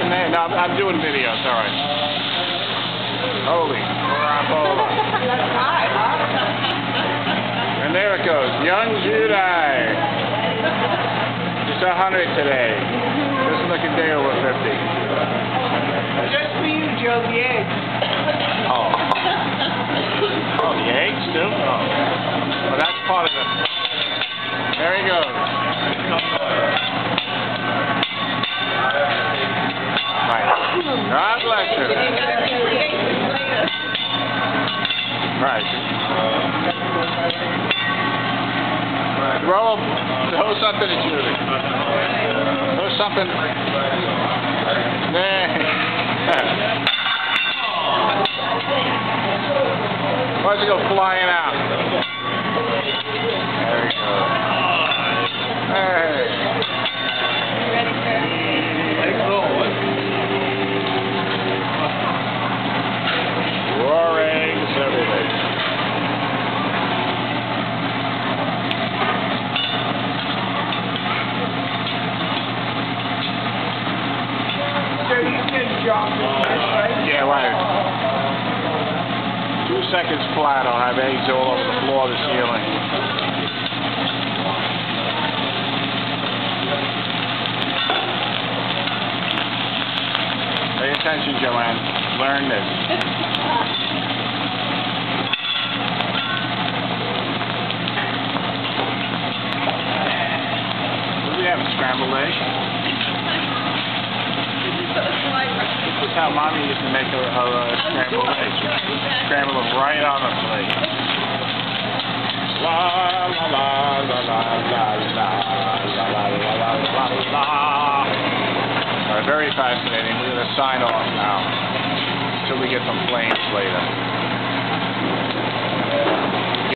talking there? No, I'm, I'm doing video. Sorry. Holy crapola. And there it goes. Young Judai. Just a hundred today. Doesn't look day over fifty. Just for you, Joe, the Throw, throw something at Judy. Throw something. Nah. Why does it go flying out? There we go. Hey. Roaring everything. So you can jump this way. Yeah, right. Two seconds flat, I'll have eggs all over the floor, the ceiling. Pay attention, Joanne. Learn this. We have? Scrambled eggs? This is how mommy used to make her, her uh, scrambled eggs. Scramble them right on the plate. La la la la la la la la la la la la la. Very fascinating. We're going to sign off now until we get some flames later.